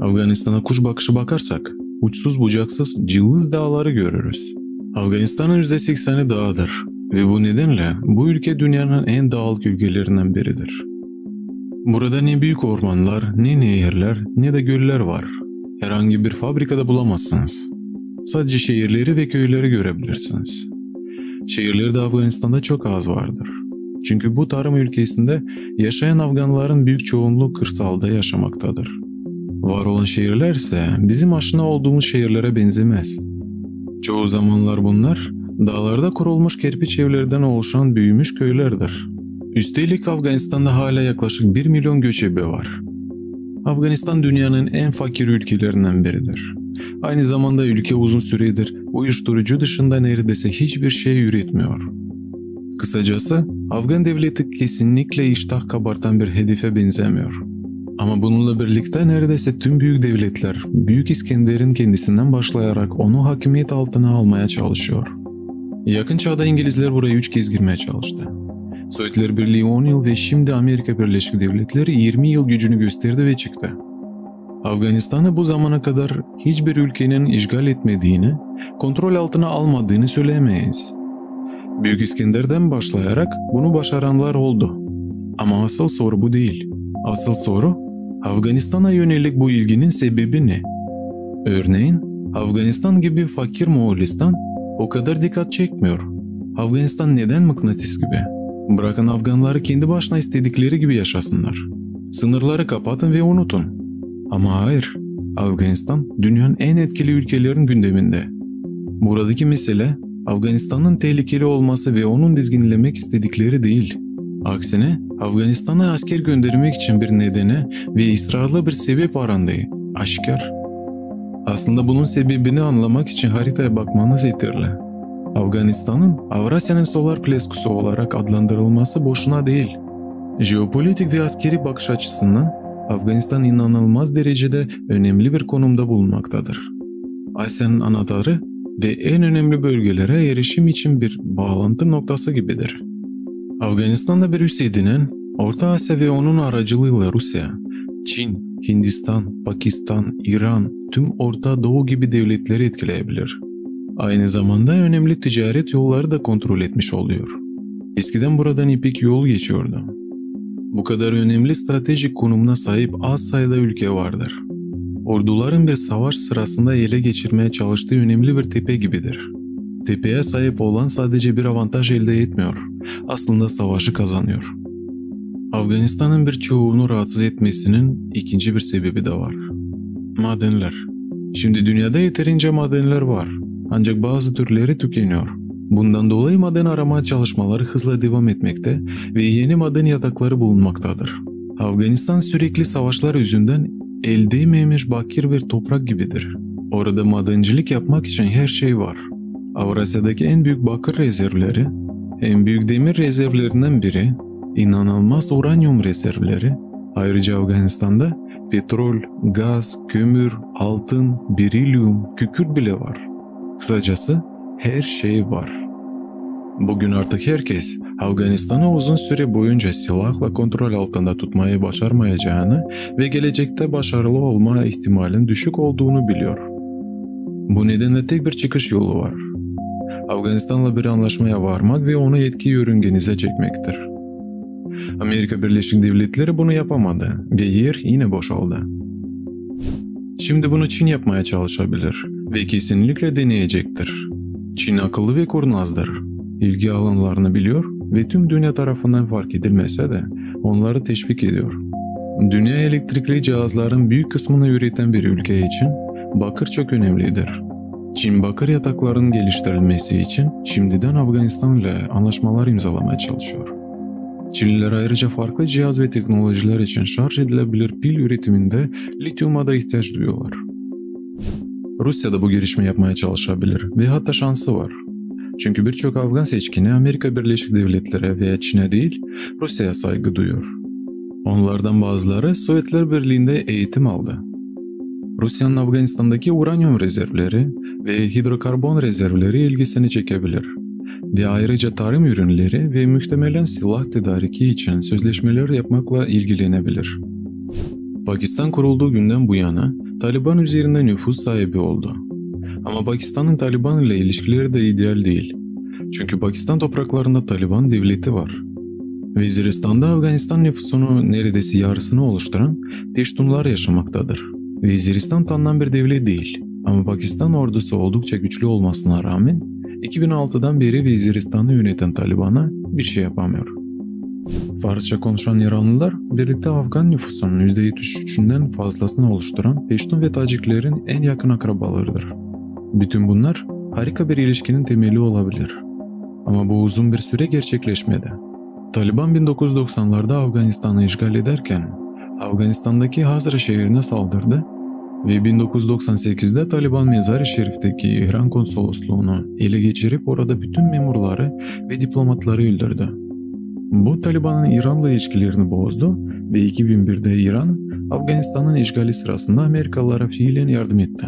Afganistan'a kuş bakışı bakarsak uçsuz bucaksız cılız dağları görürüz. Afganistan'ın %80'i dağdır ve bu nedenle bu ülke dünyanın en dağlık ülkelerinden biridir. Burada ne büyük ormanlar, ne nehirler, ne de göller var. Herhangi bir fabrikada bulamazsınız. Sadece şehirleri ve köyleri görebilirsiniz. Şehirleri de Afganistan'da çok az vardır. Çünkü bu tarım ülkesinde yaşayan Afganların büyük çoğunluğu kırsalda yaşamaktadır. Var olan şehirler ise bizim aşina olduğumuz şehirlere benzemez. Çoğu zamanlar bunlar dağlarda kurulmuş kerpiç evlerden oluşan büyümüş köylerdir. Üstelik Afganistan'da hala yaklaşık 1 milyon göçebe var. Afganistan dünyanın en fakir ülkelerinden biridir. Aynı zamanda ülke uzun süredir uyuşturucu dışında neredeyse hiçbir şey üretmiyor. Kısacası Afgan devleti kesinlikle iştah kabartan bir hedefe benzemiyor. Ama bununla birlikte neredeyse tüm büyük devletler Büyük İskender'in kendisinden başlayarak onu hakimiyet altına almaya çalışıyor. Yakın çağda İngilizler buraya 3 kez girmeye çalıştı. Sovyetler Birliği 10 yıl ve şimdi Amerika Birleşik Devletleri 20 yıl gücünü gösterdi ve çıktı. Afganistan'ı bu zamana kadar hiçbir ülkenin işgal etmediğini, kontrol altına almadığını söyleyemeyiz. Büyük İskender'den başlayarak bunu başaranlar oldu. Ama asıl soru bu değil. Asıl soru Afganistan'a yönelik bu ilginin sebebi ne? Örneğin Afganistan gibi fakir Moğolistan o kadar dikkat çekmiyor. Afganistan neden mıknatıs gibi? Bırakın Afganları kendi başına istedikleri gibi yaşasınlar. Sınırları kapatın ve unutun. Ama hayır, Afganistan dünyanın en etkili ülkelerin gündeminde. Buradaki mesele Afganistan'ın tehlikeli olması ve onun dizginlemek istedikleri değil. Aksine Afganistan'a asker göndermek için bir nedene ve ısrarlı bir sebep arandığı aşikar. Aslında bunun sebebini anlamak için haritaya bakmanız yeterli. Afganistan'ın Avrasya'nın solar pleskusu olarak adlandırılması boşuna değil. Jeopolitik ve askeri bakış açısından Afganistan inanılmaz derecede önemli bir konumda bulunmaktadır. Asya'nın anahtarı ve en önemli bölgelere erişim için bir bağlantı noktası gibidir. Afganistan'da bir üs edinen Orta Asya ve onun aracılığıyla Rusya, Çin, Hindistan, Pakistan, İran, tüm Orta Doğu gibi devletleri etkileyebilir. Aynı zamanda önemli ticaret yolları da kontrol etmiş oluyor. Eskiden buradan İpek yol geçiyordu. Bu kadar önemli stratejik konumuna sahip az sayıda ülke vardır. Orduların bir savaş sırasında ele geçirmeye çalıştığı önemli bir tepe gibidir. Tepeye sahip olan sadece bir avantaj elde etmiyor, aslında savaşı kazanıyor. Afganistan'ın bir çoğunu rahatsız etmesinin ikinci bir sebebi de var. Madenler. Şimdi dünyada yeterince madenler var. Ancak bazı türleri tükeniyor. Bundan dolayı maden arama çalışmaları hızla devam etmekte ve yeni maden yatakları bulunmaktadır. Afganistan sürekli savaşlar yüzünden el değmemiş bakir bir toprak gibidir. Orada madencilik yapmak için her şey var. Avrasya'daki en büyük bakır rezervleri, en büyük demir rezervlerinden biri, inanılmaz uranyum rezervleri, ayrıca Afganistan'da petrol, gaz, kömür, altın, berilyum, kükürt bile var. Kısacası her şey var. Bugün artık herkes Afganistan'ı uzun süre boyunca silahla kontrol altında tutmayı başarmayacağını ve gelecekte başarılı olma ihtimalin düşük olduğunu biliyor. Bu nedenle tek bir çıkış yolu var. Afganistan'la bir anlaşmaya varmak ve onu yetki yörüngenize çekmektir. Amerika Birleşik Devletleri bunu yapamadı ve yer yine boşaldı. Şimdi bunu Çin yapmaya çalışabilir ve kesinlikle deneyecektir. Çin akıllı ve kurnazdır. İlgi alanlarını biliyor ve tüm dünya tarafından fark edilmese de onları teşvik ediyor. Dünya elektrikli cihazların büyük kısmını üreten bir ülke için bakır çok önemlidir. Çin bakır yataklarının geliştirilmesi için şimdiden Afganistan ile anlaşmalar imzalamaya çalışıyor. Çinliler ayrıca farklı cihaz ve teknolojiler için şarj edilebilir pil üretiminde lityuma da ihtiyaç duyuyorlar. Rusya da bu gelişme yapmaya çalışabilir ve hatta şansı var. Çünkü birçok Afgan seçkini Amerika Birleşik Devletleri veya Çin'e değil Rusya'ya saygı duyuyor. Onlardan bazıları Sovyetler Birliği'nde eğitim aldı. Rusya'nın Afganistan'daki uranyum rezervleri ve hidrokarbon rezervleri ilgisini çekebilir ve ayrıca tarım ürünleri ve muhtemelen silah tedariki için sözleşmeler yapmakla ilgilenebilir. Pakistan kurulduğu günden bu yana Taliban üzerinde nüfus sahibi oldu. Ama Pakistan'ın Taliban ile ilişkileri de ideal değil. Çünkü Pakistan topraklarında Taliban devleti var. Veziristan'da Afganistan nüfusunun neredeyse yarısını oluşturan Peştunlar yaşamaktadır. Veziristan tanınan bir devlet değil ama Pakistan ordusu oldukça güçlü olmasına rağmen 2006'dan beri Veziristan'ı yöneten Taliban'a bir şey yapamıyor. Farsça konuşan İranlılar birlikte Afgan nüfusunun %73'ünden fazlasını oluşturan Peştun ve Taciklerin en yakın akrabalarıdır. Bütün bunlar harika bir ilişkinin temeli olabilir. Ama bu uzun bir süre gerçekleşmedi. Taliban 1990'larda Afganistan'ı işgal ederken Afganistan'daki Hazra şehrine saldırdı ve 1998'de Taliban Mezar-ı Şerif'teki İran konsolosluğunu ele geçirip orada bütün memurları ve diplomatları öldürdü. Bu Taliban'ın İran'la ilişkilerini bozdu ve 2001'de İran, Afganistan'ın işgali sırasında Amerikalılara fiilen yardım etti.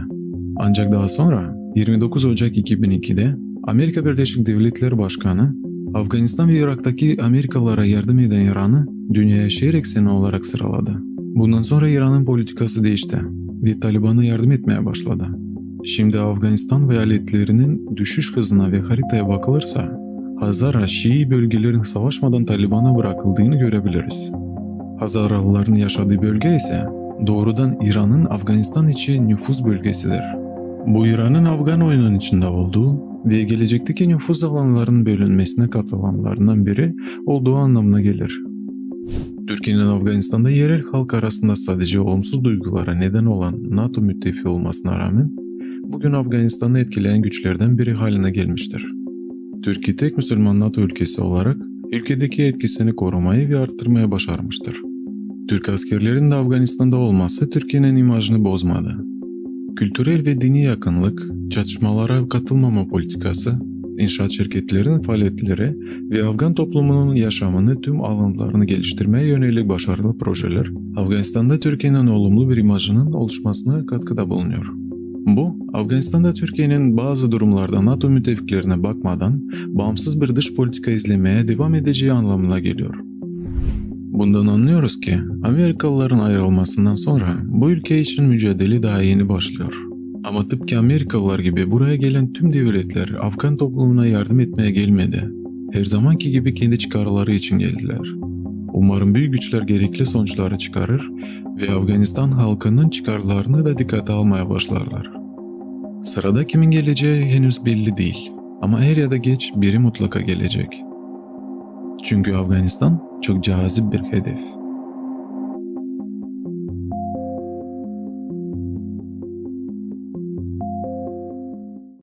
Ancak daha sonra 29 Ocak 2002'de Amerika Birleşik Devletleri Başkanı Afganistan ve Irak'taki Amerikalılara yardım eden İran'ı dünyaya şehir ekseni olarak sıraladı. Bundan sonra İran'ın politikası değişti ve Taliban'a yardım etmeye başladı. Şimdi Afganistan eyaletlerinin düşüş hızına ve haritaya bakılırsa Hazara Şii bölgelerin savaşmadan Taliban'a bırakıldığını görebiliriz. Hazaralıların yaşadığı bölge ise doğrudan İran'ın Afganistan içi nüfus bölgesidir. Bu İran'ın Afgan oyunun içinde olduğu ve gelecekteki nüfus alanlarının bölünmesine katılanlarından biri olduğu anlamına gelir. Türkiye'nin Afganistan'da yerel halk arasında sadece olumsuz duygulara neden olan NATO müttefi olmasına rağmen bugün Afganistan'ı etkileyen güçlerden biri haline gelmiştir. Türkiye tek Müslüman NATO ülkesi olarak ülkedeki etkisini korumayı ve arttırmaya başarmıştır. Türk askerlerinin de Afganistan'da olması Türkiye'nin imajını bozmadı. Kültürel ve dini yakınlık, çatışmalara katılmama politikası, inşaat şirketlerinin faaliyetleri ve Afgan toplumunun yaşamını tüm alanlarını geliştirmeye yönelik başarılı projeler, Afganistan'da Türkiye'nin olumlu bir imajının oluşmasına katkıda bulunuyor. Bu, Afganistan'da Türkiye'nin bazı durumlarda NATO müttefiklerine bakmadan bağımsız bir dış politika izlemeye devam edeceği anlamına geliyor. Bundan anlıyoruz ki Amerikalıların ayrılmasından sonra bu ülke için mücadele daha yeni başlıyor. Ama tıpkı Amerikalılar gibi buraya gelen tüm devletler Afgan toplumuna yardım etmeye gelmedi. Her zamanki gibi kendi çıkarları için geldiler. Umarım büyük güçler gerekli sonuçları çıkarır ve Afganistan halkının çıkarlarını da dikkate almaya başlarlar. Sırada kimin geleceği henüz belli değil ama er ya da geç biri mutlaka gelecek. Çünkü Afganistan çok cazip bir hedef.